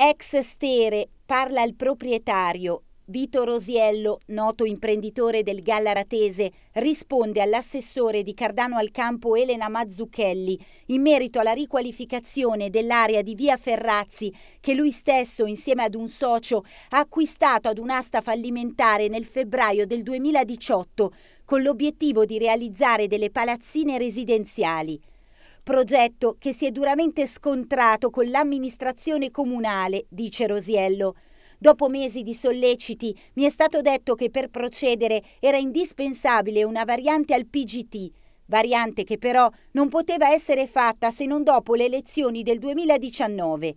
Ex Stere, parla il proprietario. Vito Rosiello, noto imprenditore del Gallaratese, risponde all'assessore di Cardano al Campo Elena Mazzucchelli in merito alla riqualificazione dell'area di via Ferrazzi che lui stesso, insieme ad un socio, ha acquistato ad un'asta fallimentare nel febbraio del 2018 con l'obiettivo di realizzare delle palazzine residenziali. Progetto che si è duramente scontrato con l'amministrazione comunale, dice Rosiello. Dopo mesi di solleciti mi è stato detto che per procedere era indispensabile una variante al PGT, variante che però non poteva essere fatta se non dopo le elezioni del 2019.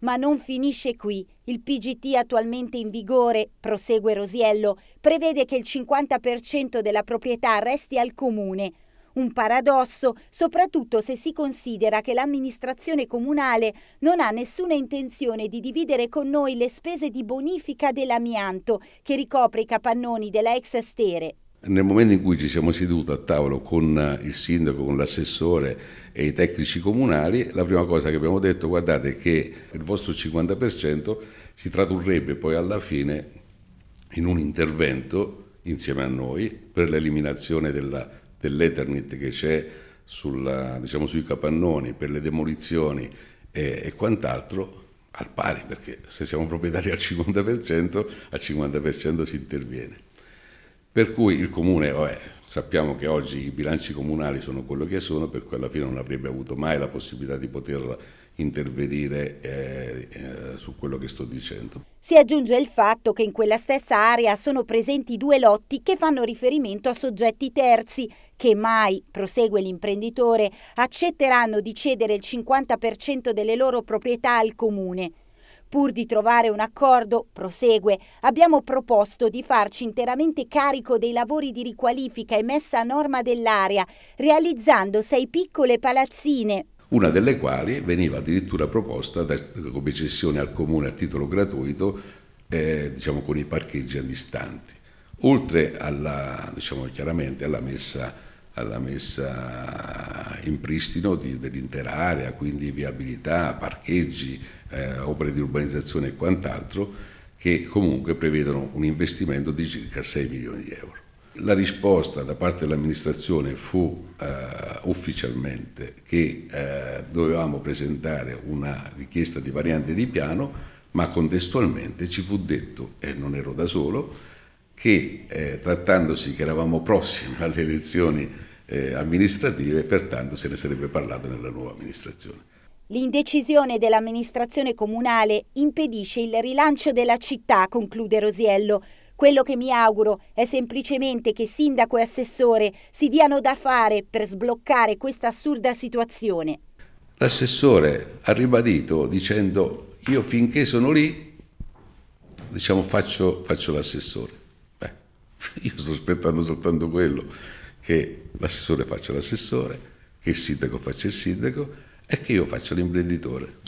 Ma non finisce qui. Il PGT attualmente in vigore, prosegue Rosiello, prevede che il 50% della proprietà resti al comune, un paradosso, soprattutto se si considera che l'amministrazione comunale non ha nessuna intenzione di dividere con noi le spese di bonifica dell'amianto che ricopre i capannoni della ex Stere. Nel momento in cui ci siamo seduti a tavolo con il sindaco, con l'assessore e i tecnici comunali, la prima cosa che abbiamo detto, guardate che il vostro 50% si tradurrebbe poi alla fine in un intervento insieme a noi per l'eliminazione della dell'Eternit che c'è sulla, diciamo, sui capannoni per le demolizioni e, e quant'altro al pari, perché se siamo proprietari al 50%, al 50% si interviene. Per cui il comune, vabbè, sappiamo che oggi i bilanci comunali sono quello che sono, per cui alla fine non avrebbe avuto mai la possibilità di poter intervenire eh, eh, su quello che sto dicendo. Si aggiunge il fatto che in quella stessa area sono presenti due lotti che fanno riferimento a soggetti terzi che mai, prosegue l'imprenditore, accetteranno di cedere il 50% delle loro proprietà al comune. Pur di trovare un accordo, prosegue, abbiamo proposto di farci interamente carico dei lavori di riqualifica e messa a norma dell'area, realizzando sei piccole palazzine, una delle quali veniva addirittura proposta come cessione al comune a titolo gratuito, eh, diciamo con i parcheggi antistanti, oltre alla, diciamo chiaramente alla messa, alla messa in pristino dell'intera area, quindi viabilità, parcheggi, eh, opere di urbanizzazione e quant'altro, che comunque prevedono un investimento di circa 6 milioni di euro. La risposta da parte dell'amministrazione fu eh, ufficialmente che eh, dovevamo presentare una richiesta di variante di piano, ma contestualmente ci fu detto, e non ero da solo, che eh, trattandosi che eravamo prossimi alle elezioni eh, amministrative, pertanto se ne sarebbe parlato nella nuova amministrazione. L'indecisione dell'amministrazione comunale impedisce il rilancio della città, conclude Rosiello, quello che mi auguro è semplicemente che sindaco e assessore si diano da fare per sbloccare questa assurda situazione. L'assessore ha ribadito dicendo io finché sono lì, diciamo faccio, faccio l'assessore. Io sto aspettando soltanto quello, che l'assessore faccia l'assessore, che il sindaco faccia il sindaco e che io faccia l'imprenditore.